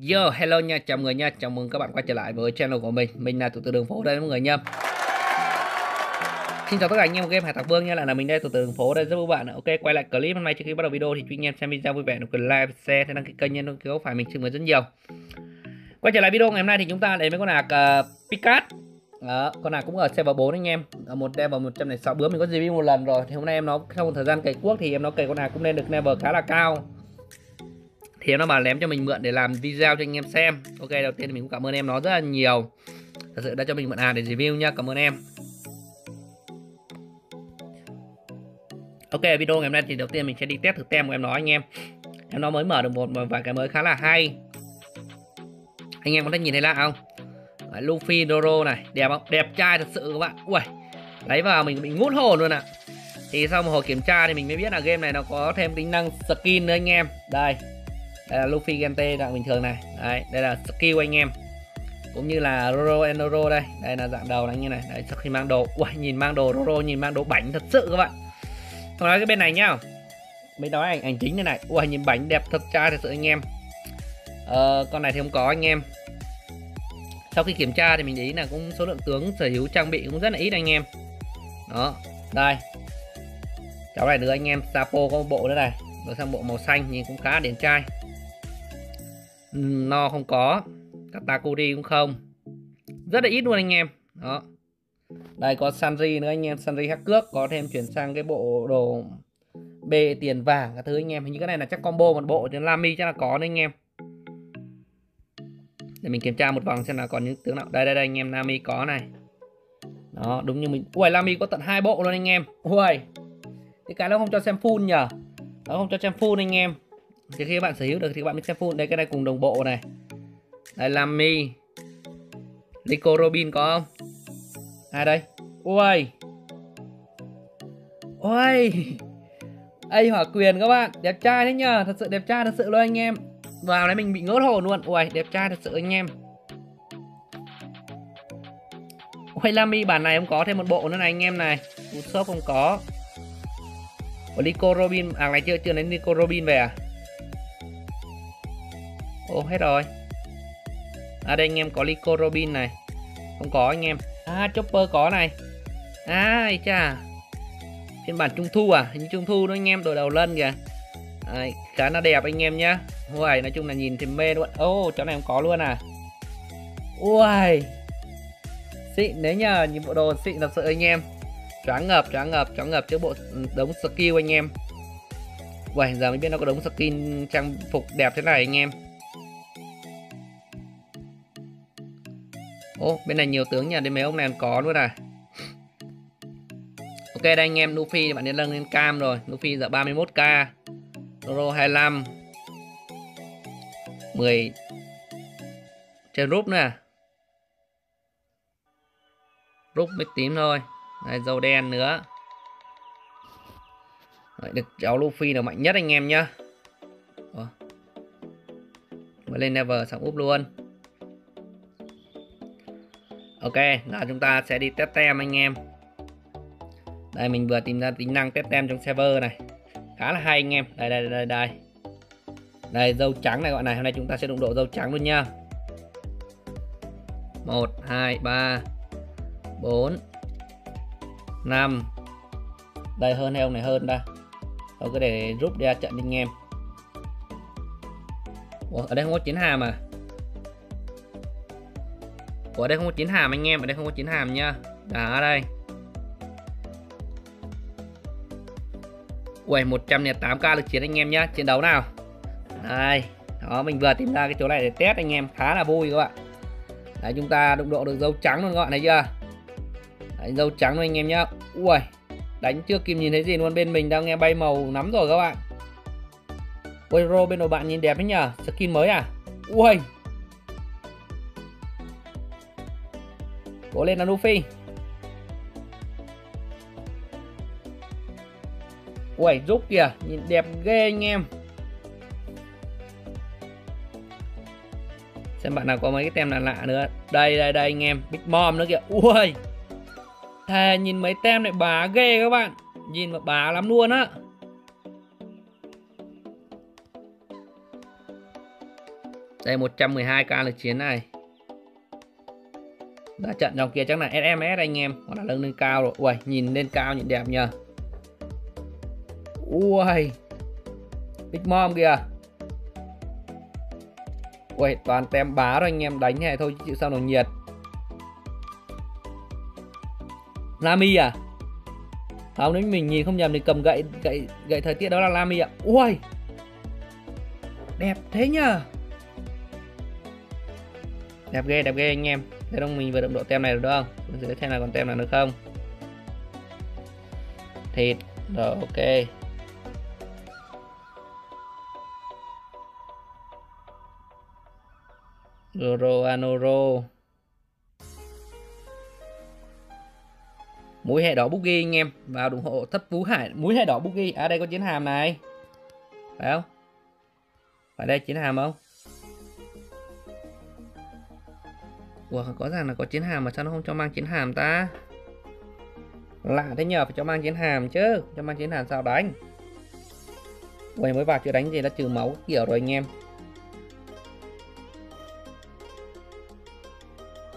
Yo, hello nha, chào mọi người nha, chào mừng các bạn quay trở lại với channel của mình. Mình là tụi từ đường phố đây mọi người nha. Xin chào tất cả anh em game Hải Tạc Vương nha, lại là mình đây tụi từ đường phố đây giúp các bạn Ok, quay lại clip hôm nay trước khi bắt đầu video thì anh em xem video vui vẻ đừng quên like, share, thêm đăng ký kênh nha, đăng ký phải mình xin mời rất nhiều. Quay trở lại video ngày hôm nay thì chúng ta đến với con hạc uh, Picard. Đó, con nào cũng ở server 4 anh em. Ở một level 106 bướm mình có review một lần rồi. Thì hôm nay em nó trong một thời gian cày cuốc thì em nó cày con nào cũng lên được level khá là cao thì em nó bảo lém cho mình mượn để làm video cho anh em xem. Ok đầu tiên thì mình cũng cảm ơn em nó rất là nhiều. Thật sự đã cho mình mượn hàng để review nha cảm ơn em. Ok video ngày hôm nay thì đầu tiên mình sẽ đi test thử tem của em nó anh em. Em nó mới mở được một vài cái mới khá là hay. Anh em có thể nhìn thấy lạ không? Đấy, Luffy Doro này đẹp không? Đẹp trai thật sự các bạn. Ui lấy vào mình bị ngút hồn luôn ạ. À. thì sau một hồi kiểm tra thì mình mới biết là game này nó có thêm tính năng skin nữa anh em. Đây đây là Luffy Gente dạng bình thường này. Đấy đây là skill anh em. Cũng như là Roro Enoro đây. Đây là dạng đầu này như này. Đấy sau khi mang đồ ui nhìn mang đồ Roro nhìn mang đồ bánh thật sự các bạn. Không nói cái bên này nhá. Bên đó ảnh ảnh chính như này. Ui nhìn bánh đẹp thật trai thật sự anh em. Ờ, con này thì không có anh em. Sau khi kiểm tra thì mình ý là cũng số lượng tướng sở hữu trang bị cũng rất là ít anh em. Đó đây. Cháu này nữa anh em Sapo có một bộ nữa này. Rồi sang bộ màu xanh nhìn cũng khá điển trai no, không có. Katakuri cũng không. Rất là ít luôn anh em. Đó. Đây, có Sanri nữa anh em. Sanri hắc cước, có thêm chuyển sang cái bộ đồ B tiền vàng các thứ anh em. Hình như cái này là chắc combo một bộ thì Lami chắc là có đấy anh em. Để mình kiểm tra một vòng xem là còn những tướng nào. Đây đây đây, anh em. Lami có này. Đó, đúng như mình ui Lami có tận hai bộ luôn anh em. Ui cái cái nó không cho xem full nhở nó không cho xem full anh em thì khi các bạn sở hữu được thì các bạn mới xem full. Đây, cái này cùng đồng bộ này. Đây Lami Lico Robin có không? Ai đây? Ui ui Ây, hỏa quyền các bạn. Đẹp trai đấy nhờ. Thật sự đẹp trai thật sự luôn anh em. Vào đấy mình bị ngỡ hồn luôn. Ui đẹp trai thật sự anh em. Ui Lamy bản này không có thêm một bộ nữa này anh em này. Food shop không có. Ủa Nico Robin. À này chưa chưa lấy Nico Robin về à? Ồ hết rồi. À đây anh em có Lico Robin này. Không có anh em. À Chopper có này. À chà. Phiên bản Trung Thu à? Hình như Trung Thu đó anh em đổi đầu lân kìa. À, khá là đẹp anh em nhá. Ui, nói chung là nhìn thì mê luôn. Ô, oh, chỗ này không có luôn à. Ui Xịn đấy nhờ, nhìn bộ đồ xịn thật sự anh em. Choáng ngập, choáng ngập, choáng ngập trước bộ ừ, đống skill anh em. Ui, giờ mới biết nó có đống skin trang phục đẹp thế này anh em. Ô, bên này nhiều tướng nhờ, đến mấy ông này có luôn à Ok đây anh em, Luffy bạn nên nâng lên cam rồi. Luffy giờ 31k Euro 25 10 trên rúp nữa à? Rúp mới tím thôi. Đây dầu đen nữa. Đấy, được cháu Luffy là mạnh nhất anh em nhá. Ủa. mới lên level xong úp luôn ok là chúng ta sẽ đi test tem anh em. Đây mình vừa tìm ra tính năng test tem trong server này. Khá là hay anh em. Đây đây đây đây. Đây dâu trắng này gọi này. Hôm nay chúng ta sẽ đụng độ dâu trắng luôn nha. 1 2 3 4 5 đây hơn hay ông này? Hơn ta. Tôi cứ để rút ra trận anh em. Ủa, ở đây không có chiến hàm à? Ủa, ở đây không có chiến hàm anh em ở đây không có chiến hàm nha. Đó đây. Ui 108k lực chiến anh em nhá Chiến đấu nào. Đây Đó mình vừa tìm ra cái chỗ này để test anh em Khá là vui các bạn. Đấy chúng ta đụng độ được dấu trắng luôn các bạn thấy chưa? Đấy, dấu trắng luôn anh em nhá. Ui Đánh chưa kịp nhìn thấy gì luôn Bên mình đang nghe bay màu nắm rồi các bạn. Ui rô bên đầu bạn nhìn đẹp đấy nhờ Skin mới à? Ui Cố lên là Luffy. Ui rút kìa, Nhìn đẹp ghê anh em. Xem bạn nào có mấy cái tem lạ lạ nữa. Đây đây đây anh em, Big Mom nữa kìa. Ui Thề, nhìn mấy tem này bá ghê các bạn. Nhìn mà bá lắm luôn á. Đây 112k lực chiến này đã trận dòng kia chắc là SMS anh em. Hoặc là nâng lên cao rồi. Ui nhìn lên cao nhìn đẹp nhờ. Ui big mom kìa. Ui toàn tem bá rồi anh em. Đánh này thôi chịu sao nó nhiệt. Lami à? Không, nếu mình nhìn không nhầm thì cầm gậy gậy gậy thời tiết đó là Lami à ui đẹp thế nhờ. Đẹp ghê đẹp ghê anh em thế đông mình vừa động độ tem này được không? Mình sẽ xem là còn tem nào nữa không? Thịt, rồi, ok. Roro, Anoro. Mũi hệ đỏ Boogie anh em, Vào ủng hộ thấp Phú Hải. Mũi hệ đỏ Boogie. À đây có chiến hàm này. Phải không? Phải đây, chiến hàm không? Ủa rõ ràng là có chiến hàm mà sao nó không cho mang chiến hàm ta? Lạ thế nhờ, phải cho mang chiến hàm chứ. Cho mang chiến hàm sao đánh? Ủa mới vào chưa đánh gì đã trừ máu kiểu rồi anh em.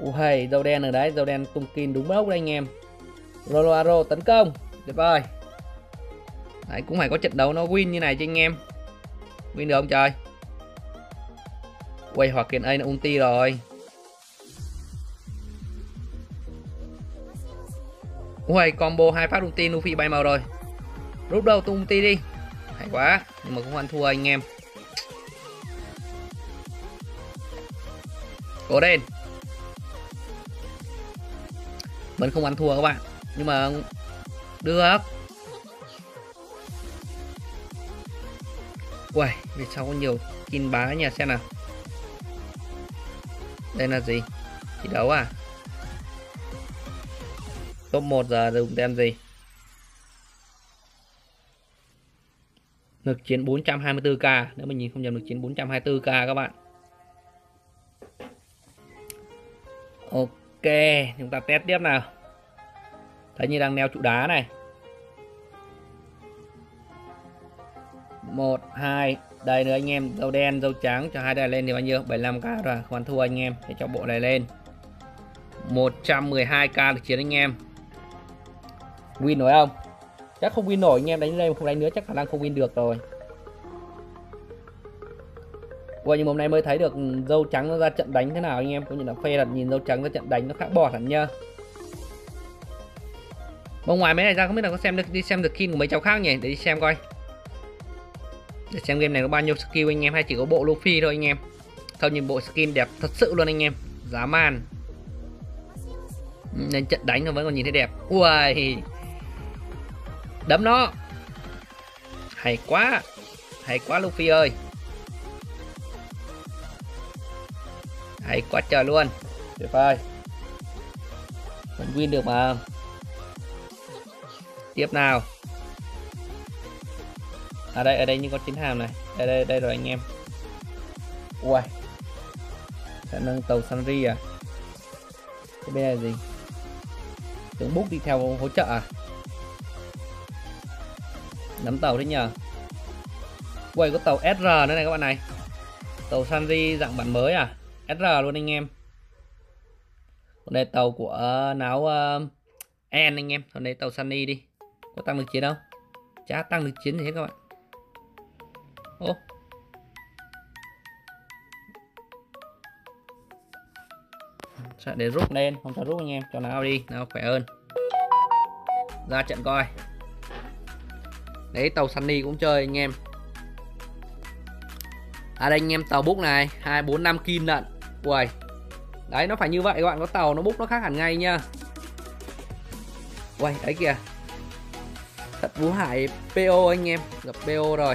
Ui, dâu đen ở đấy, Dâu đen tung kim đúng bốc đây anh em. Roloaro tấn công, Tuyệt vời. Đấy, cũng phải có trận đấu nó win như này cho anh em. Win được không trời? Quay hoặc kiện A nó ulti rồi. Ui combo hai phát ulti Luffy bay màu rồi. Rút đầu tung ulti đi. Hay quá, Nhưng mà cũng ăn thua anh em. Cố lên. Vẫn không ăn thua các bạn, Nhưng mà Được. Ui Vì sao có nhiều Kin bá nhà xem nào. Đây là gì? Chỉ đấu à? Top 1 giờ dùng tem gì? Lực chiến 424k nếu mình nhìn không nhầm lực chiến 424k các bạn. Ok, chúng ta test tiếp nào. Thấy như đang neo trụ đá này. Một, hai, đây nữa anh em, dâu đen, dâu trắng, cho hai đài lên thì bao nhiêu? 75k rồi, không thua anh em, để cho bộ này lên. 112k được chiến anh em win nổi không? Chắc không win nổi, anh em đánh lên không đánh nữa, chắc khả năng không win được rồi. Ủa, nhưng hôm nay mới thấy được dâu trắng nó ra trận đánh thế nào anh em? Cũng như là phê là nhìn dâu trắng ra trận đánh nó khác bọt hẳn nha. Bên ngoài mấy này ra, không biết là có xem được, đi xem được skin của mấy cháu khác nhỉ? Để đi xem coi. Để xem game này có bao nhiêu skill anh em, hay chỉ có bộ Luffy thôi anh em. Thôi nhìn bộ skin đẹp thật sự luôn anh em. Giá man. Nên trận đánh nó vẫn còn nhìn thấy đẹp. Ui Đấm nó. Hay quá. Hay quá Luffy ơi. Hay quá trời luôn. Tuyệt vời. Mình win được mà. Tiếp nào. À đây, ở đây như có chín hàm này. Đây, đây, đây rồi anh em. Ui. Sẽ nâng tàu Sunri à? Cái bên này là gì? Tướng bút đi theo hỗ trợ à? Nắm tàu thế nhờ. Quay có tàu SR nữa này các bạn này. Tàu Sanji dạng bản mới à? SR luôn anh em. Còn đây tàu của ờ, náo ờ, uh, N anh em. Còn đây tàu Sunny đi. Có tăng được chiến không? Chả tăng được chiến gì hết các bạn. Ô. Sẽ để rút lên không cho rút anh em. Cho nào đi nào khỏe hơn. Ra trận coi đấy tàu Sunny cũng chơi anh em. À đây anh em, tàu bút này, hai, bốn, năm kim lận. Uầy. Đấy, nó phải như vậy các bạn, có tàu, nó bút nó khác hẳn ngay nha. Uầy, đấy kìa. Thật vũ hải po anh em, gặp po rồi.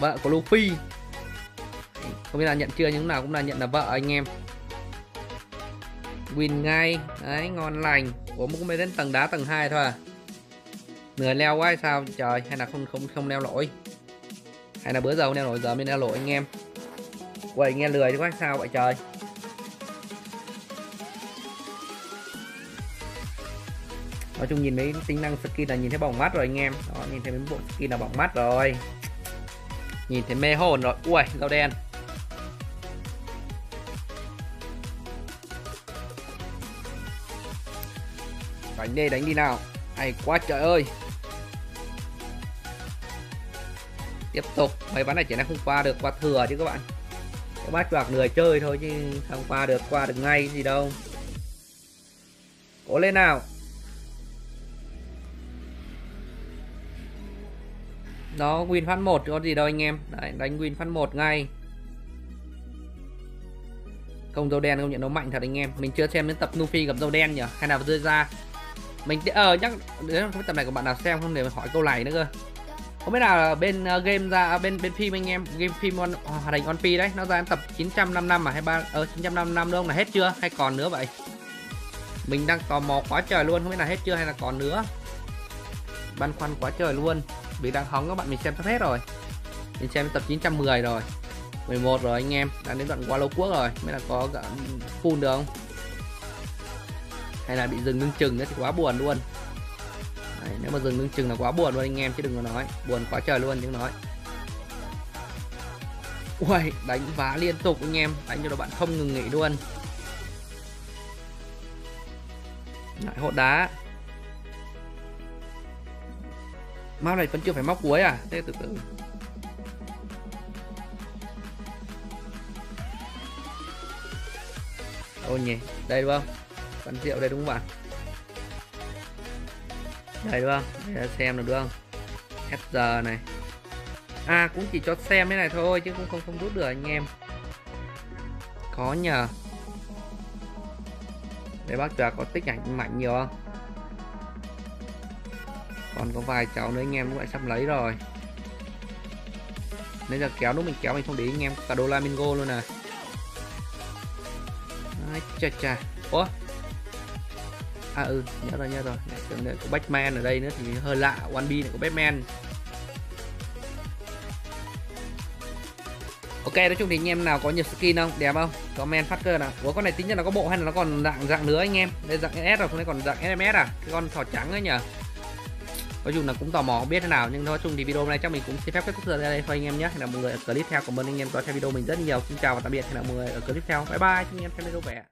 Vợ của luffy. Không biết là nhận chưa, nhưng nào cũng là nhận là vợ anh em. Win ngay. Đấy, ngon lành. Ủa cũng mới đến tầng đá tầng 2 thôi à người leo quá hay sao? Trời, hay là không không không leo nổi hay là bữa giờ không leo nổi giờ mới leo nổi anh em. Quầy nghe lười quá hay sao vậy trời? Nói chung nhìn mấy tính năng skin là nhìn thấy bỏng mắt rồi anh em. Đó, nhìn thấy mấy bộ skin là bỏng mắt rồi. Nhìn thấy mê hồn rồi. Ui dao đen. Đánh đi đánh đi nào. Hay quá, trời ơi. Tiếp tục mấy ván này chỉ là không qua được qua thừa chứ các bạn. Các bác đoạt người chơi thôi chứ không qua được qua được ngay gì đâu. Cố lên nào. Đó win phát một có gì đâu anh em. Đấy, đánh win phát một ngay. Không dâu đen không nhận nó mạnh thật anh em. Mình chưa xem đến tập Nufi gặp dâu đen nhỉ? Hay nào rơi ra? Mình ờ nhắc đến tập này của bạn nào xem không để hỏi câu này nữa cơ không biết là bên uh, game ra à, bên bên phim anh em game phim on, hoạt à, hình One Piece đấy nó ra đến tập 955 mà hay ba ờ, ở 955 đúng không? Là hết chưa? Hay còn nữa vậy? Mình đang tò mò quá trời luôn không biết là hết chưa hay là còn nữa? Băn khoăn quá trời luôn. Vì đang hóng các bạn mình xem sắp hết rồi. Mình xem tập 910 rồi. 11 rồi anh em đang đến đoạn qua lâu quốc rồi. Mới là có full được không? Hay là bị dừng lưng chừng nữa thì quá buồn luôn. Đấy, nếu mà dừng đứng chừng là quá buồn luôn anh em chứ đừng có nói. Buồn quá trời luôn chứ nói. Ui, đánh vá liên tục anh em đánh cho bạn không ngừng nghỉ luôn. Lại hột đá. Map này vẫn chưa phải móc cuối à? Thế từ từ. Ôi nhỉ đây đúng không? Bắn rượu đây đúng không bạn? Đây, đúng không? Để xem được, đúng không? SG này. À cũng chỉ cho xem thế này thôi, chứ cũng không không rút được anh em. Có nhờ. Để bác trò có tích ảnh mạnh nhiều không? Còn có vài cháu nữa anh em cũng lại sắp lấy rồi. Nên giờ kéo, lúc mình kéo mình không để anh em, cả đô la mingo luôn nè. À. chà chà. Ủa? À ừ nhớ rồi nhớ rồi. Tưởng có Batman ở đây nữa thì hơi lạ. One Piece này có Batman. Ok, nói chung thì anh em nào có nhiều skin không? Đẹp không? Comment phát cơ nào. Ủa, con này tính ra nó có bộ hay là nó còn dạng dạng nữa anh em? Đây, dạng S rồi, không đây còn dạng SMS à? Cái con thỏ trắng ấy nhỉ nói chung là cũng tò mò biết thế nào, nhưng nói chung thì video này chắc mình cũng xin phép kết thúc giờ đây thôi anh em nhé. Là mọi người ở clip theo. Cảm ơn anh em có theo video mình rất nhiều. Xin chào và tạm biệt. Hẹn gặp mọi người ở clip theo. Bye bye. Anh em xem video vẻ.